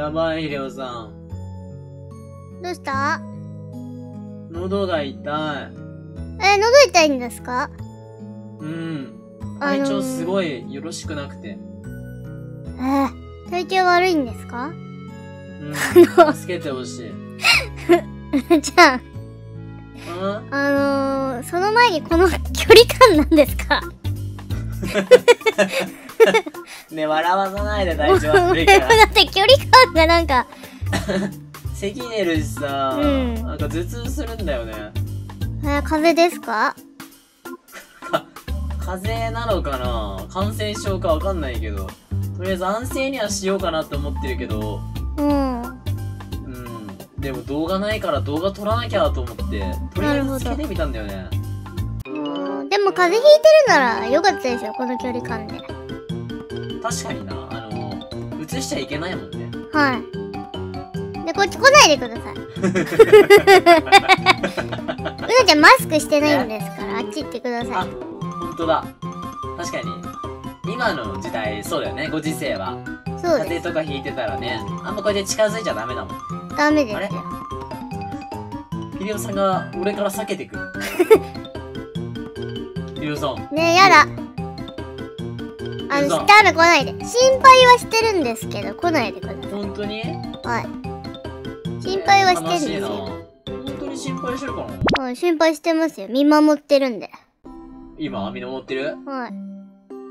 やばい、ヒレオさん。どうした？喉が痛い。え、喉痛いんですか？うん。あのー体調すごいよろしくなくて。えー、体調悪いんですか？うん。助けてほしい。う んじゃあ、あのー、その前にこの距離感なんですか？ね笑わさないで体調だ悪いから。って距離感がなんか、咳出るしさ、うんなんか頭痛するんだよね。えー、風邪ですか？か、風邪なのかな？感染症かわかんないけど。とりあえず安静にはしようかなって思ってるけど、うん。うん。でも動画ないから動画撮らなきゃと思って、とりあえずつけてみたんだよね。うんでも風邪ひいてるならよかったでしょ、この距離感で。確かにな、あの、映しちゃいけないもんね。はい。で、こっち来ないでください。うなちゃんマスクしてないんですから、あっち行ってくだあさい。、ほんとだ。確かに。今の時代、そうだよね、ご時世は。そうで風邪とかひいてたらね、あんまこうやって近づいちゃダメだもん。す。ダメですあれ？よ。ヒデオさんが俺から避けてくる。ヒデオさん。ねえ、やだ。あの、嘘ダメ来ないで。心配はしてるんですけど、来ないでくださ本当に？い。はい。心配はしてるんですよ。本当に心配してるかなはい、心配してますよ。見守ってるんで。今、見守ってる？はい。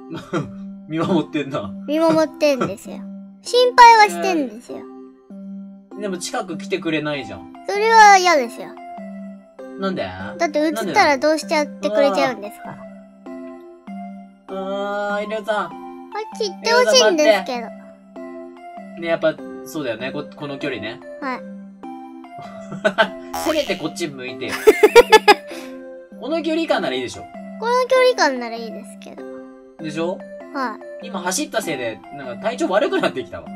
見守ってんな。見守ってんですよ。心配はしてんですよ。でも近く来てくれないじゃん。それは嫌ですよ。なんで？だって映ったらどうしちゃってくれちゃうんですかあー、ヒデオさん。あっち行ってほしいんですけど。ね、やっぱ、そうだよね、ここの距離ね。はい。せめてこっち向いてよ。この距離感ならいいでしょ。この距離感ならいいですけど。でしょ？はい。今走ったせいで、なんか体調悪くなってきたわ。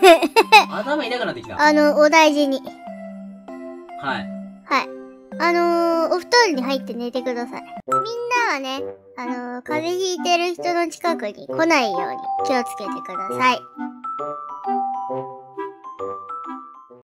頭痛くなってきた。あの、お大事に。はい。はい。あのー、お布団に入って寝てください。みんなはね、あのー、風邪ひいてる人の近くに来ないように気をつけてください。